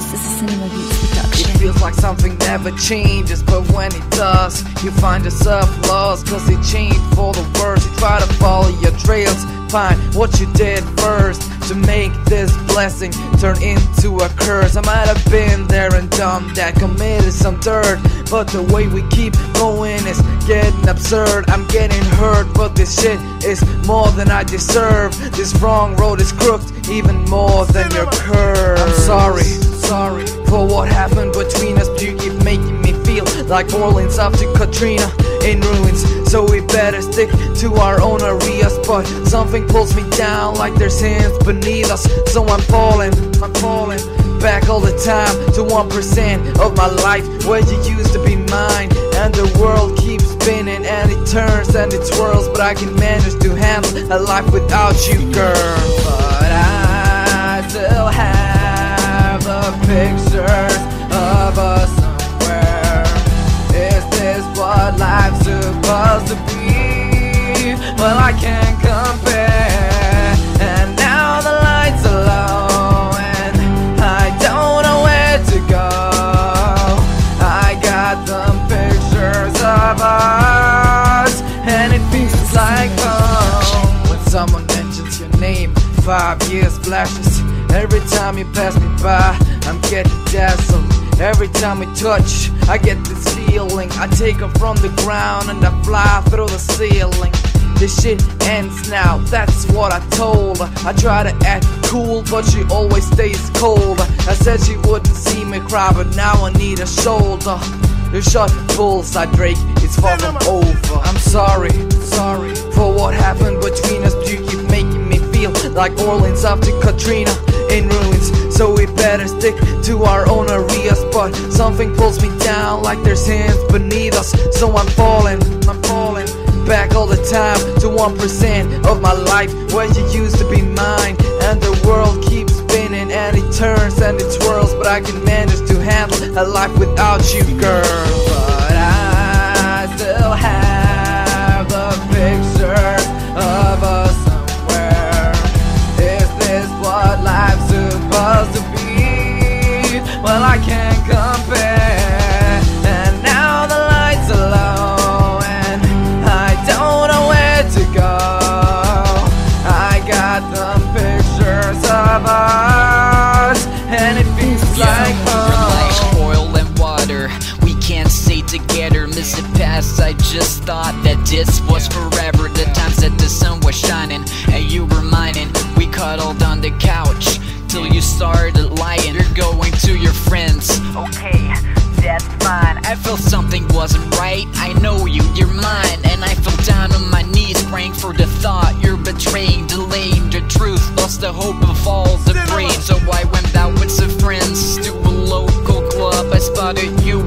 Cinema Beats production. It feels like something never changes, but when it does, you find yourself lost. Cause it changed for the worse. You try to follow your trails, find what you did first to make this blessing turn into a curse. I might have been there and done that, committed some dirt, but the way we keep going is getting absurd. I'm getting hurt, but this shit is more than I deserve. This wrong road is crooked, even more than your curve. I'm sorry, sorry for what happened between us. You keep making me feel like Orleans after Katrina in ruins. So we better stick to our own areas. But something pulls me down like there's hands beneath us. So I'm falling, I'm falling back all the time to 1% of my life where you used to be mine. And the world keeps spinning and it turns and it swirls. But I can manage to handle a life without you, girl. Pictures of us somewhere. Is this what life's supposed to be? Well, I can't compare. And now the lights are low, and I don't know where to go. I got them pictures of us, and it feels like home. When someone mentions your name, five years flashes. Every time you pass me by, I'm getting dazzled. Every time we touch, I get this feeling. I take her from the ground and I fly through the ceiling. This shit ends now, that's what I told her. I try to act cool, but she always stays cold. I said she wouldn't see me cry, but now I need a shoulder. You shot bullseye, Drake, it's fucking over. I'm sorry, sorry for what happened between us. You keep making me feel like Orleans after Katrina stick to our own areas. But something pulls me down like there's hands beneath us. So I'm falling, I'm falling back all the time to 1% of my life where you used to be mine. And the world keeps spinning and it turns and it swirls. But I can manage to handle a life without you, girl. But I still have past. I just thought that this was forever. The times that the sun was shining and you were mining. We cuddled on the couch till you started lying. You're going to your friends. Okay, that's fine. I felt something wasn't right. I know you, you're mine. And I fell down on my knees, praying for the thought you're betraying, delaying the truth. Lost the hope of all the brain. So I went out with some friends to a local club. I spotted you,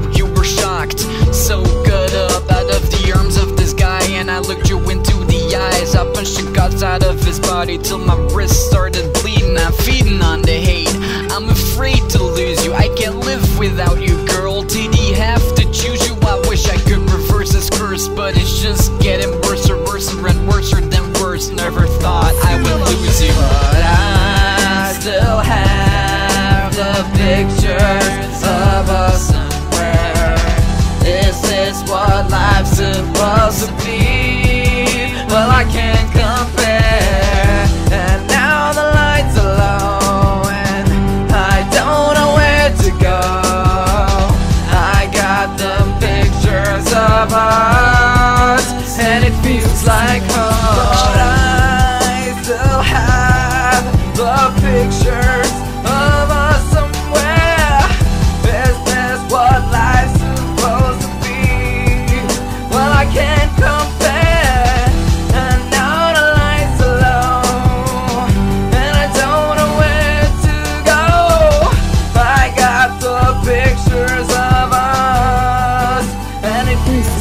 body till my wrist started bleeding. I'm feeding on the hate. I'm afraid to lose you. I can't live without you, girl. Did he have to choose you? I wish I could reverse this curse, but it's just getting worse and worse and worse than worse. Never thought I would lose you. But I still have the pictures of us somewhere. This is what life's supposed to be. Well, I can't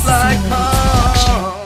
like home.